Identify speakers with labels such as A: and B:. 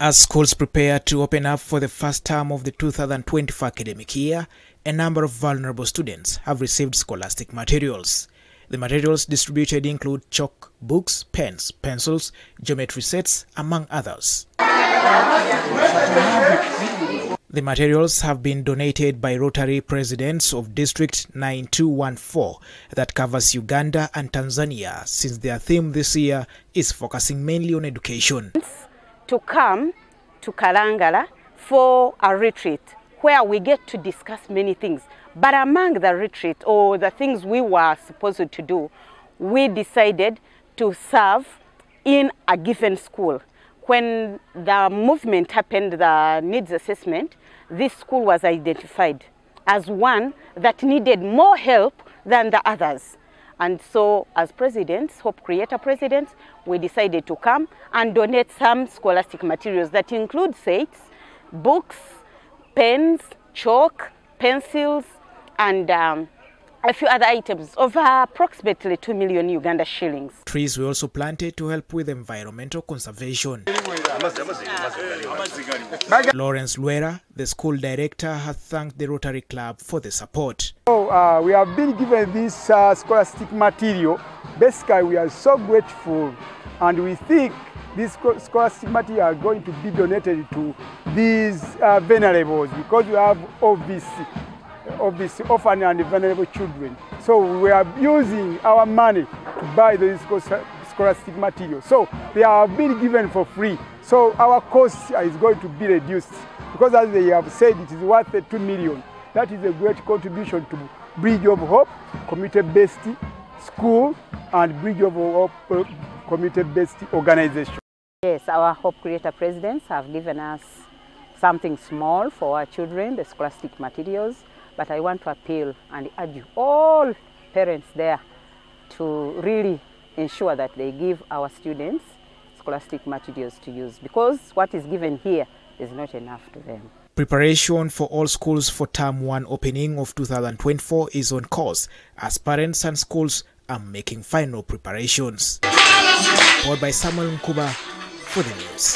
A: As schools prepare to open up for the first term of the 2024 academic year, a number of vulnerable students have received scholastic materials. The materials distributed include chalk, books, pens, pencils, geometry sets, among others. The materials have been donated by Rotary presidents of District 9214 that covers Uganda and Tanzania since their theme this year is focusing mainly on education.
B: To come to Kalangala for a retreat where we get to discuss many things. But among the retreat or the things we were supposed to do, we decided to serve in a given school. When the movement happened, the needs assessment, this school was identified as one that needed more help than the others. And so, as presidents, Hope Creator presidents, we decided to come and donate some scholastic materials that include sets, books, pens, chalk, pencils, and um, a few other items of approximately 2 million Uganda shillings.
A: Trees were also planted to help with environmental conservation. Lawrence Luera, the school director, has thanked the Rotary Club for the support.
C: So uh, we have been given this uh, scholastic material. Basically, we are so grateful, and we think this scho- scholastic material are going to be donated to these uh, venerables because we have obvious, obvious orphan and vulnerable children. So we are using our money to buy these scholastic material. So they have been given for free. So our cost is going to be reduced because as they have said, it is worth 2 million. That is a great contribution to Bridge of Hope, community-based school, and Bridge of Hope community-based organization.
B: Yes, our Hope Creator presidents have given us something small for our children, the scholastic materials. But I want to appeal and urge all parents there to really ensure that they give our students scholastic materials to use because what is given here is not enough to them.
A: Preparation for all schools for term 1 opening of 2024 is on course as parents and schools are making final preparations. Powered by Samuel Nkuba for the news.